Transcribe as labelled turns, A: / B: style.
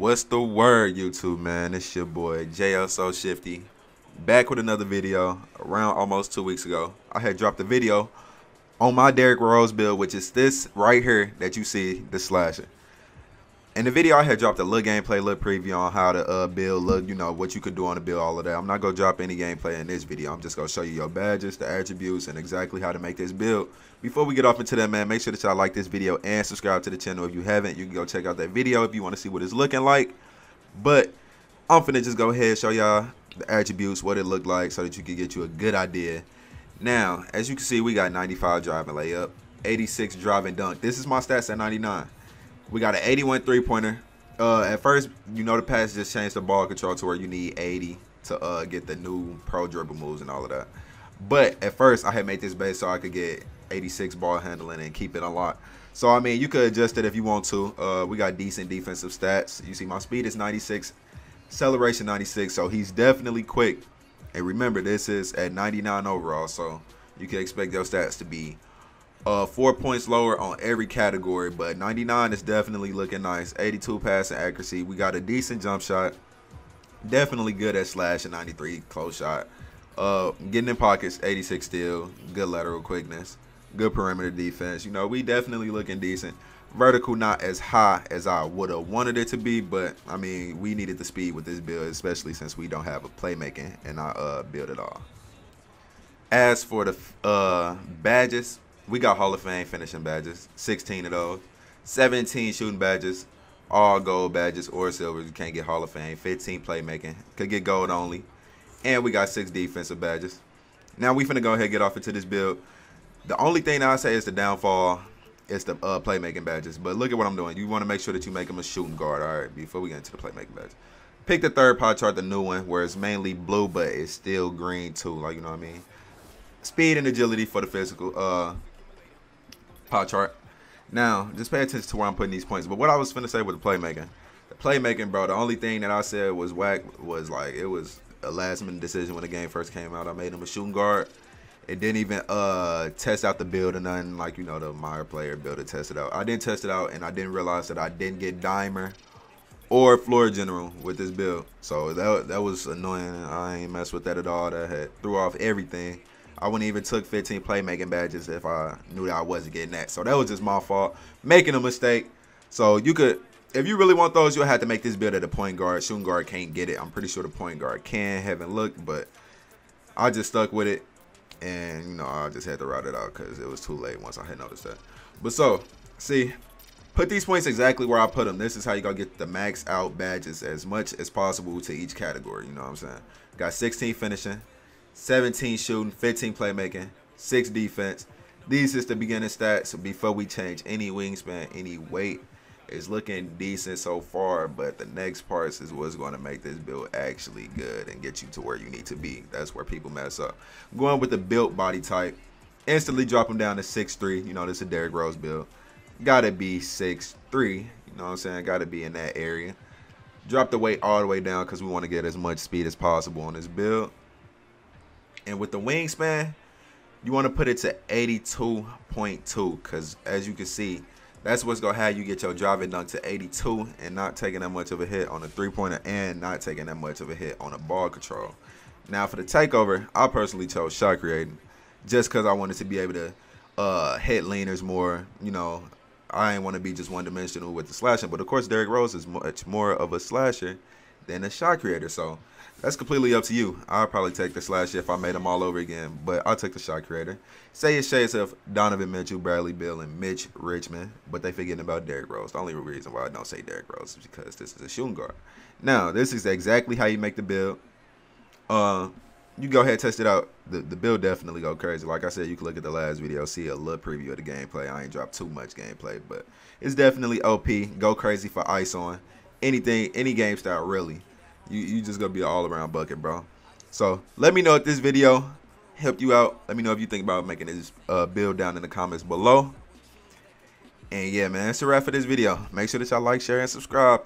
A: What's the word, YouTube, man? It's your boy, Jay Oso Shifty. Back with another video around almost two weeks ago. I had dropped a video on my Derrick Rose build, which is this right here that you see, the slasher. In the video, I had dropped a little gameplay, little preview on how to uh, build, look, you know, what you could do on the build, all of that. I'm not going to drop any gameplay in this video. I'm just going to show you your badges, the attributes, and exactly how to make this build. Before we get off into that, man, make sure that y'all like this video and subscribe to the channel if you haven't. You can go check out that video if you want to see what it's looking like. But I'm finna just go ahead and show y'all the attributes, what it looked like, so that you can get you a good idea. Now, as you can see, we got 95 driving layup, 86 driving dunk. This is my stats at 99. We got an 81 three pointer. Uh, at first, you know the pass just changed the ball control to where you need 80 to uh, get the new pro dribble moves and all of that. But at first, I had made this base so I could get 86 ball handling and keep it unlocked. So I mean, you could adjust it if you want to. Uh, we got decent defensive stats. You see, my speed is 96, acceleration 96, so he's definitely quick. And remember, this is at 99 overall, so you can expect those stats to be uh, four points lower on every category, but 99 is definitely looking nice. 82 passing accuracy. We got a decent jump shot. Definitely good at slash and 93 close shot. Uh, getting in pockets, 86 steal. Good lateral quickness. Good perimeter defense. You know, we definitely looking decent. Vertical not as high as I would have wanted it to be, but I mean, we needed the speed with this build, especially since we don't have a playmaking and I uh, build it all. As for the uh, badges, we got Hall of Fame finishing badges, 16 of those. 17 shooting badges, all gold badges or silver. You can't get Hall of Fame. 15 playmaking, could get gold only. And we got six defensive badges. Now we finna go ahead and get off into this build. The only thing I say is the downfall is the uh, playmaking badges. But look at what I'm doing. You want to make sure that you make them a shooting guard. All right, before we get into the playmaking badges. Pick the third pie chart, the new one, where it's mainly blue, but it's still green too. Like, you know what I mean? Speed and agility for the physical. Uh, pie chart. Now, just pay attention to where I'm putting these points. But what I was finna say with the playmaking, the playmaking, bro. The only thing that I said was whack was like it was a last minute decision when the game first came out. I made him a shooting guard. It didn't even uh test out the build or nothing like you know the MyPlayer build to test it out. I didn't test it out and I didn't realize that I didn't get Dimer or Floor General with this build. So that that was annoying. I ain't mess with that at all. That had threw off everything. I wouldn't even took 15 playmaking badges if I knew that I wasn't getting that. So that was just my fault. Making a mistake. So you could, if you really want those, you'll have to make this build at the point guard. Shooting guard can't get it. I'm pretty sure the point guard can. Haven't looked, but I just stuck with it. And, you know, I just had to route it out because it was too late once I had noticed that. But so, see, put these points exactly where I put them. This is how you going to get the max out badges as much as possible to each category. You know what I'm saying? Got 16 finishing. 17 shooting, 15 playmaking, 6 defense. These is the beginning stats before we change any wingspan, any weight. It's looking decent so far, but the next parts is what's going to make this build actually good and get you to where you need to be. That's where people mess up. Going with the built body type, instantly drop them down to 6'3". You know, this is a Derrick Rose build. Got to be 6'3". You know what I'm saying? Got to be in that area. Drop the weight all the way down because we want to get as much speed as possible on this build. And with the wingspan, you want to put it to 82.2 because as you can see, that's what's going to have you get your driving dunk to 82 and not taking that much of a hit on a three-pointer and not taking that much of a hit on a ball control. Now for the takeover, I personally chose shot creating just because I wanted to be able to uh, hit leaners more. You know, I ain't want to be just one-dimensional with the slashing. But of course, Derrick Rose is much more of a slasher than a shot creator. So that's completely up to you. I'll probably take the slash if I made them all over again, but I'll take the shot creator. Say it's shades of Donovan Mitchell, Bradley Beal, and Mitch Richmond, but they forgetting about Derrick Rose. The only reason why I don't say Derrick Rose is because this is a shooting guard. Now, this is exactly how you make the build. Uh, you go ahead test it out. The the build definitely go crazy. Like I said, you can look at the last video, see a little preview of the gameplay. I ain't dropped too much gameplay, but it's definitely OP. Go crazy for ice on anything, any game style really you you just gonna be an all around bucket, bro. So let me know if this video helped you out. Let me know if you think about making this uh, build down in the comments below. And yeah, man, that's a wrap for this video. Make sure that y'all like, share, and subscribe.